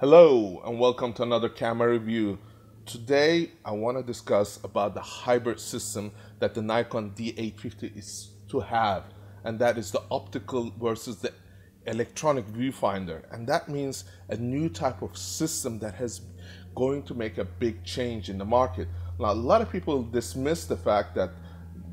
Hello and welcome to another camera review. Today I want to discuss about the hybrid system that the Nikon D850 is to have and that is the optical versus the electronic viewfinder and that means a new type of system that has going to make a big change in the market. Now a lot of people dismiss the fact that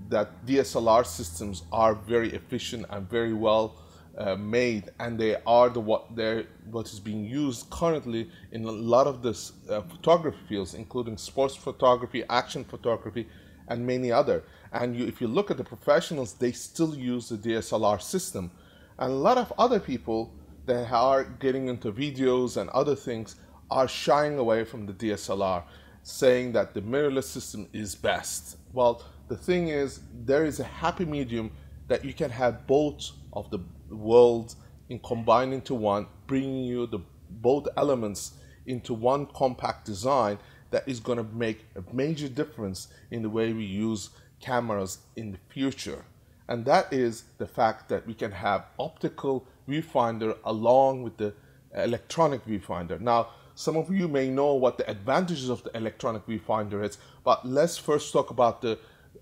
that DSLR systems are very efficient and very well uh, made and they are the what they what is being used currently in a lot of this uh, photography fields including sports photography action photography and many other. And you, if you look at the professionals they still use the DSLR system. And a lot of other people that are getting into videos and other things are shying away from the DSLR saying that the mirrorless system is best. Well the thing is there is a happy medium that you can have both of the worlds in combine into one, bringing you the both elements into one compact design that is going to make a major difference in the way we use cameras in the future. And that is the fact that we can have optical viewfinder along with the electronic viewfinder. Now, some of you may know what the advantages of the electronic viewfinder is, but let's first talk about the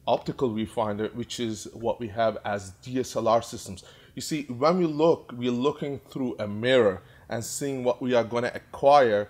optical viewfinder, which is what we have as DSLR systems. You see, when we look, we're looking through a mirror and seeing what we are going to acquire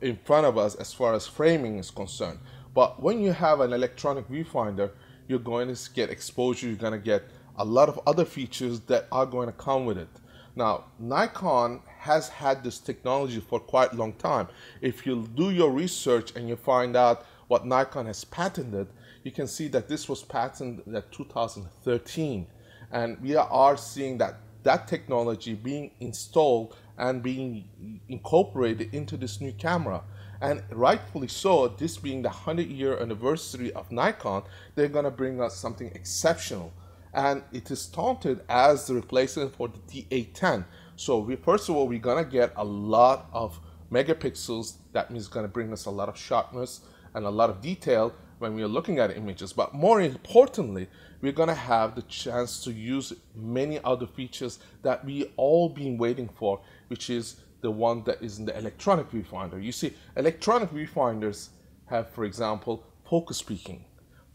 in front of us as far as framing is concerned. But when you have an electronic viewfinder, you're going to get exposure, you're going to get a lot of other features that are going to come with it. Now, Nikon has had this technology for quite a long time. If you do your research and you find out what Nikon has patented, you can see that this was patented in 2013 and we are seeing that that technology being installed and being incorporated into this new camera. And rightfully so this being the 100 year anniversary of Nikon they're going to bring us something exceptional. And it is taunted as the replacement for the D810 so we first of all we're going to get a lot of megapixels. That means going to bring us a lot of sharpness and a lot of detail when we are looking at images. But more importantly, we're to have the chance to use many other features that we all been waiting for, which is the one that is in the electronic viewfinder. You see, electronic viewfinders have, for example, focus peaking.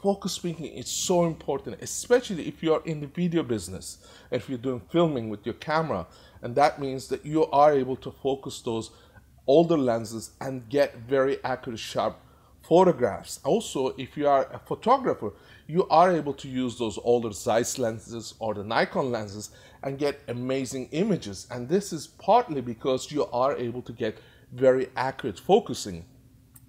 Focus peaking is so important, especially if you're in the video business, if you're doing filming with your camera. And that means that you are able to focus those older lenses and get very accurate, sharp photographs. Also, if you are a photographer, you are able to use those older Zeiss lenses or the Nikon lenses and get amazing images. And this is partly because you are able to get very accurate focusing.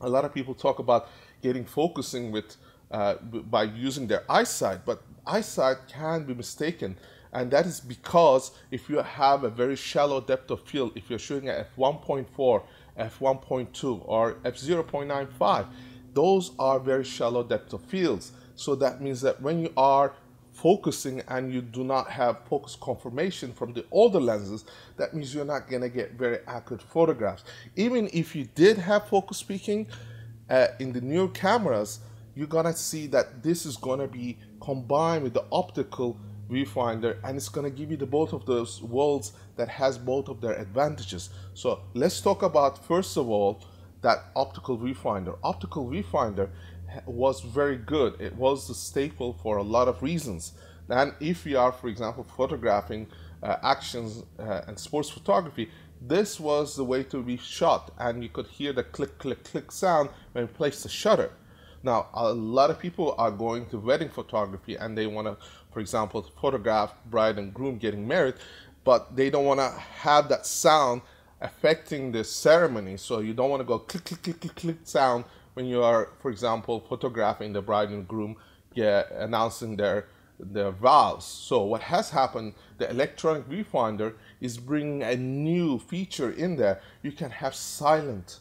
A lot of people talk about getting focusing with uh, by using their eyesight, but eyesight can be mistaken. And that is because if you have a very shallow depth of field, if you're shooting at f1.4, f1.2, or f0.95, those are very shallow depth of fields. So that means that when you are focusing and you do not have focus confirmation from the older lenses, that means you're not going to get very accurate photographs. Even if you did have focus peaking uh, in the newer cameras, you're going to see that this is going to be combined with the optical viewfinder and it's going to give you the both of those worlds that has both of their advantages. So let's talk about first of all that optical viewfinder. Optical viewfinder was very good. It was the staple for a lot of reasons. And if you are, for example, photographing uh, actions uh, and sports photography, this was the way to be shot, and you could hear the click, click, click sound when you place the shutter. Now, a lot of people are going to wedding photography and they want to, for example, photograph bride and groom getting married, but they don't want to have that sound affecting the ceremony. So you don't want to go click, click, click, click, click sound when you are, for example, photographing the bride and groom yeah, announcing their their vows. So what has happened, the electronic viewfinder is bringing a new feature in there. You can have silent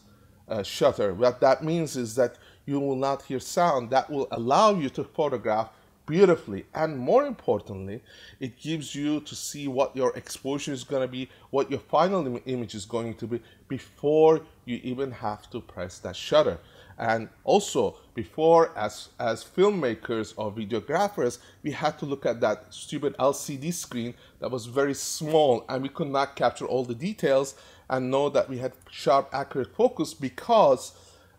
uh, shutter. What that means is that you will not hear sound. That will allow you to photograph beautifully and more importantly it gives you to see what your exposure is going to be what your final Im image is going to be before you even have to press that shutter. And also before as as filmmakers or videographers we had to look at that stupid lcd screen that was very small and we could not capture all the details and know that we had sharp, accurate focus because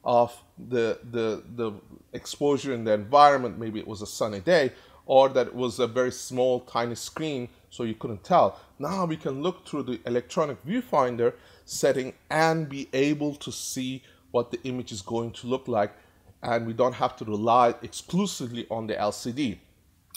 of the, the, the exposure in the environment. Maybe it was a sunny day or that it was a very small, tiny screen so you couldn't tell. Now we can look through the electronic viewfinder setting and be able to see what the image is going to look like and we don't have to rely exclusively on the LCD.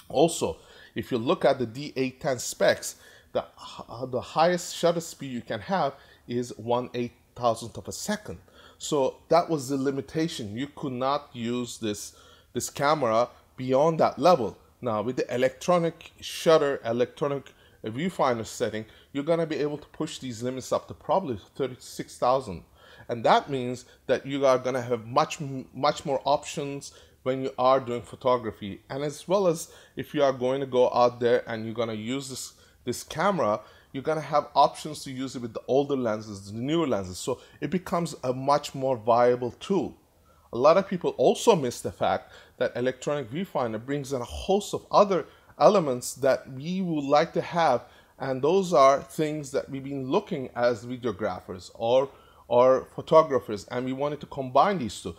Also, if you look at the D810 specs, the, uh, the highest shutter speed you can have is 1 8 thousandth of a second. So that was the limitation. You could not use this, this camera beyond that level. Now with the electronic shutter, electronic viewfinder setting, you're gonna be able to push these limits up to probably 36,000. And that means that you are gonna have much, much more options when you are doing photography. And as well as if you are going to go out there and you're gonna use this, this camera, you're gonna have options to use it with the older lenses, the newer lenses. So it becomes a much more viable tool. A lot of people also miss the fact that electronic viewfinder brings in a host of other elements that we would like to have and those are things that we've been looking as videographers or or photographers and we wanted to combine these two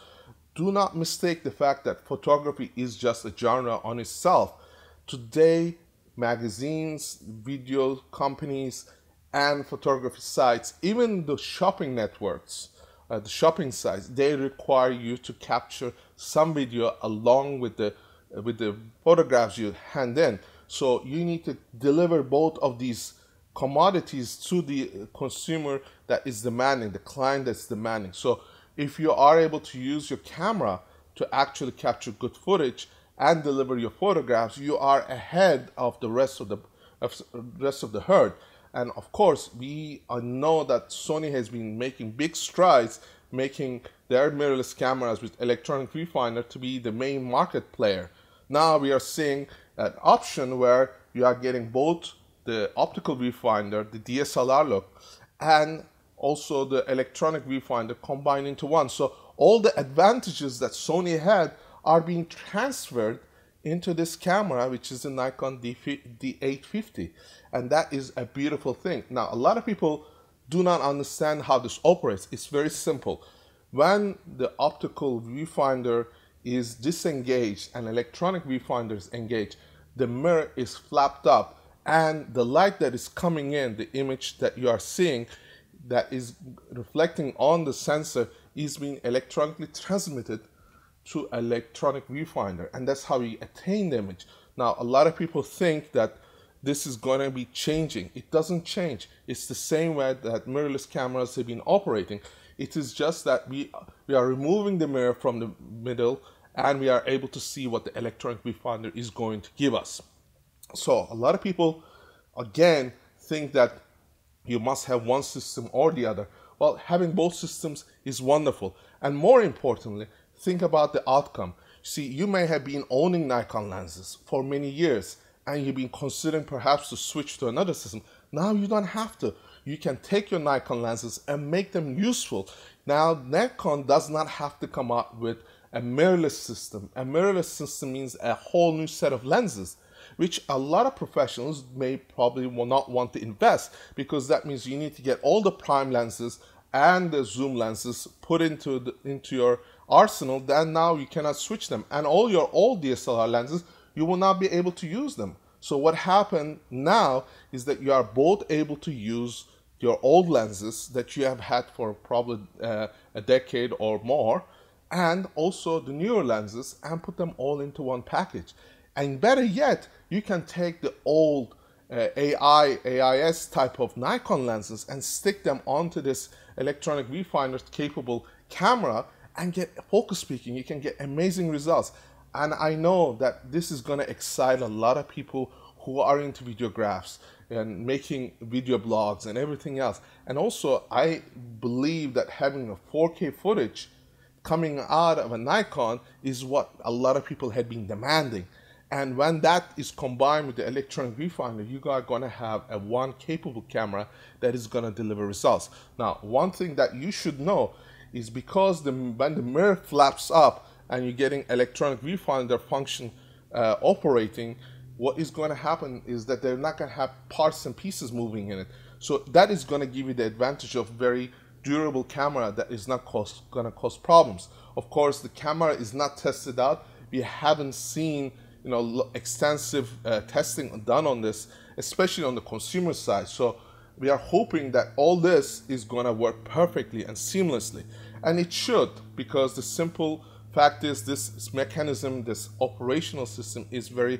do not mistake the fact that photography is just a genre on itself today magazines video companies and photography sites even the shopping networks uh, the shopping sites they require you to capture some video along with the with the photographs you hand in. So you need to deliver both of these commodities to the consumer that is demanding, the client that's demanding. So if you are able to use your camera to actually capture good footage and deliver your photographs, you are ahead of the rest of the of rest of the herd. And of course, we know that Sony has been making big strides making their mirrorless cameras with electronic viewfinder to be the main market player. Now we are seeing an option where you are getting both the optical viewfinder, the DSLR look, and also the electronic viewfinder combined into one. So all the advantages that Sony had are being transferred into this camera, which is the Nikon D850. And that is a beautiful thing. Now, a lot of people do not understand how this operates. It's very simple. When the optical viewfinder is disengaged and electronic viewfinder is engaged, the mirror is flapped up and the light that is coming in, the image that you are seeing that is reflecting on the sensor is being electronically transmitted to electronic viewfinder and that's how we attain the image. Now a lot of people think that this is going to be changing. It doesn't change. It's the same way that mirrorless cameras have been operating. It is just that we, we are removing the mirror from the middle and we are able to see what the electronic viewfinder is going to give us. So a lot of people, again, think that you must have one system or the other. Well, having both systems is wonderful. And more importantly, think about the outcome. See, you may have been owning Nikon lenses for many years and you've been considering perhaps to switch to another system. Now you don't have to. You can take your Nikon lenses and make them useful. Now Nikon does not have to come up with a mirrorless system. A mirrorless system means a whole new set of lenses, which a lot of professionals may probably will not want to invest because that means you need to get all the prime lenses and the zoom lenses put into the, into your arsenal. Then now you cannot switch them, and all your old DSLR lenses you will not be able to use them. So what happened now is that you are both able to use your old lenses that you have had for probably uh, a decade or more and also the newer lenses and put them all into one package. And better yet, you can take the old uh, AI, AIS type of Nikon lenses and stick them onto this electronic viewfinder capable camera and get focus peaking. You can get amazing results. And I know that this is going to excite a lot of people who are into videographs and making video blogs and everything else. And also, I believe that having a 4K footage coming out of a Nikon is what a lot of people had been demanding. And when that is combined with the electronic viewfinder, you are going to have a one capable camera that is going to deliver results. Now, one thing that you should know is because the, when the mirror flaps up, and you're getting electronic viewfinder function uh, operating, what is going to happen is that they're not going to have parts and pieces moving in it. So that is going to give you the advantage of very durable camera that is not going to cause problems. Of course, the camera is not tested out. We haven't seen you know extensive uh, testing done on this, especially on the consumer side. So we are hoping that all this is going to work perfectly and seamlessly, and it should because the simple fact is this mechanism, this operational system is very,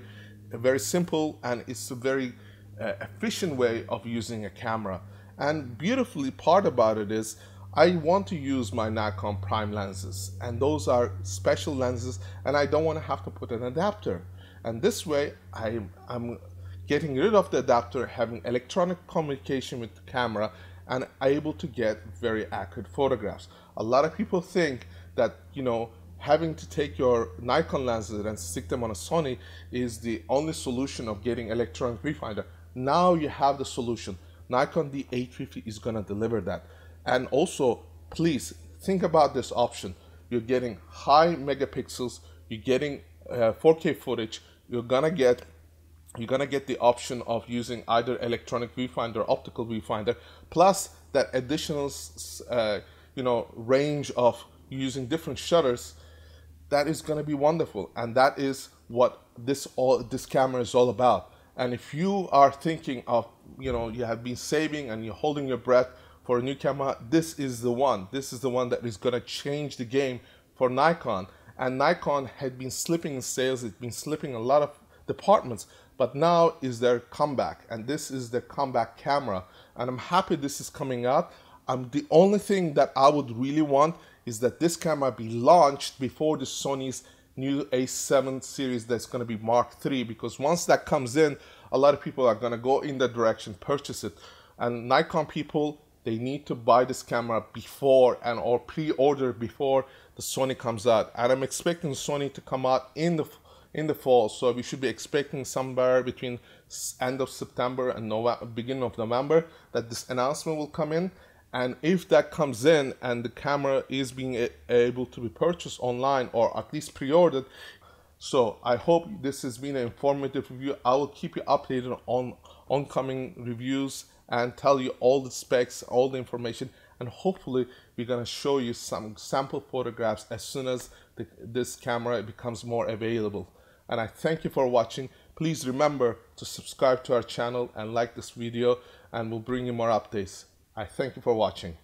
very simple and it's a very uh, efficient way of using a camera. And beautifully part about it is I want to use my Nikon prime lenses and those are special lenses and I don't want to have to put an adapter. And this way I, I'm getting rid of the adapter, having electronic communication with the camera and able to get very accurate photographs. A lot of people think that, you know, having to take your Nikon lenses and stick them on a Sony is the only solution of getting electronic viewfinder. Now you have the solution. Nikon D850 is going to deliver that. And also, please think about this option. You're getting high megapixels, you're getting uh, 4K footage, you're gonna get you're gonna get the option of using either electronic viewfinder or optical viewfinder, plus that additional uh, you know range of using different shutters. That is gonna be wonderful, and that is what this all this camera is all about. And if you are thinking of, you know, you have been saving and you're holding your breath for a new camera, this is the one. This is the one that is going to change the game for Nikon. And Nikon had been slipping in sales, it's been slipping a lot of departments, but now is their comeback. And this is the comeback camera. And I'm happy this is coming out. Um, the only thing that I would really want is that this camera be launched before the Sony's new A7 series that's going to be Mark III because once that comes in, a lot of people are going to go in that direction, purchase it. And Nikon people, they need to buy this camera before and or pre-order before the Sony comes out. And I'm expecting Sony to come out in the in the fall, so we should be expecting somewhere between end of September and November, beginning of November that this announcement will come in. And if that comes in and the camera is being able to be purchased online or at least pre-ordered, so I hope this has been an informative review. I will keep you updated on oncoming reviews and tell you all the specs, all the information, and hopefully we're gonna show you some sample photographs as soon as the, this camera becomes more available. And I thank you for watching. Please remember to subscribe to our channel and like this video and we'll bring you more updates. I thank you for watching.